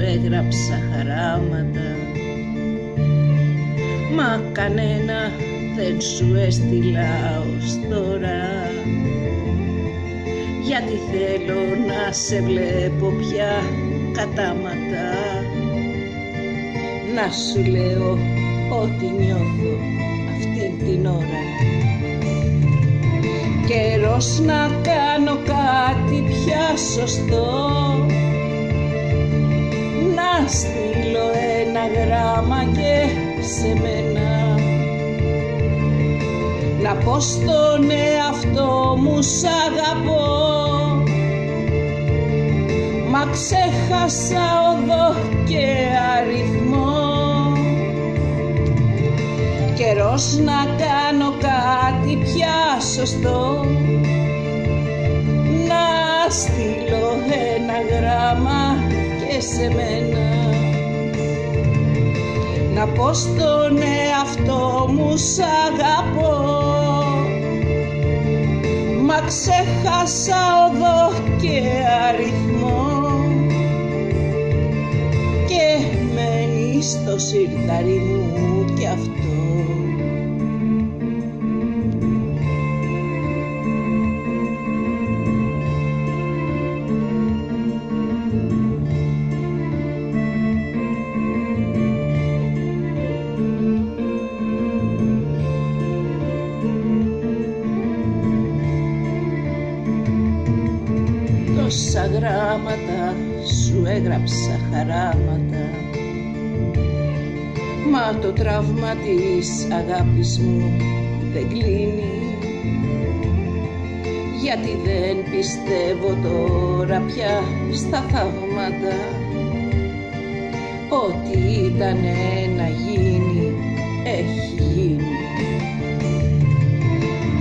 έγραψα χαράματα Μα κανένα δεν σου έστειλα ως τώρα. Γιατί θέλω να σε βλέπω πια κατάματα. Να σου λέω ό,τι νιώθω αυτή την ώρα. Καιρός να κάνω κάτι πια σωστό. Να στείλω ένα γράμμα και σε μένα. Να πω στον εαυτό μου σ' αγαπώ. Μα ξέχασα οδό και αριθμό. Καιρός να κάνω κάτι πια σωστό. Να στείλω ένα γράμμα και σε μένα. Να πω στον εαυτό μου σ' αγαπώ. Μα ξέχασα οδό και αριθμό. Και μένει στο σιρτάρι μου κι αυτό γράμματα σου έγραψα χαράματα. Μα το τραύμα της αγάπης μου δεν κλείνει. Γιατί δεν πιστεύω τώρα πια στα θαύματα. Ό,τι ήταν να γίνει έχει γίνει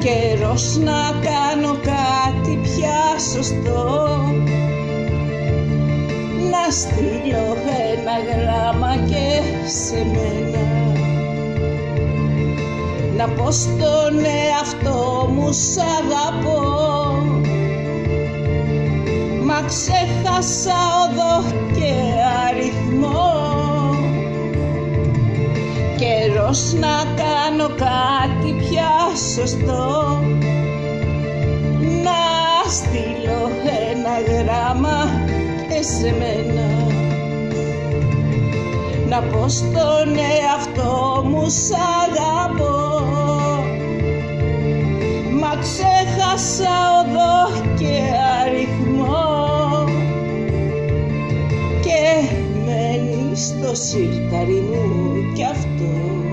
Καιρός να κάνω κάτι πια σωστό. Να στείλω ένα γράμμα και σε μένα. Να πω στον εαυτό μου σ' αγαπώ. Μα ξέχασα οδό και αριθμό Καιρός να κάνω κάτι πια σωστό; Να στείλω ένα γράμμα και σε μένα. Να πω στον εαυτό μου σ' αγαπώ. Μα ξέχασα οδό και αριθμό. Και μένει στο σιρτάρι μου κι αυτό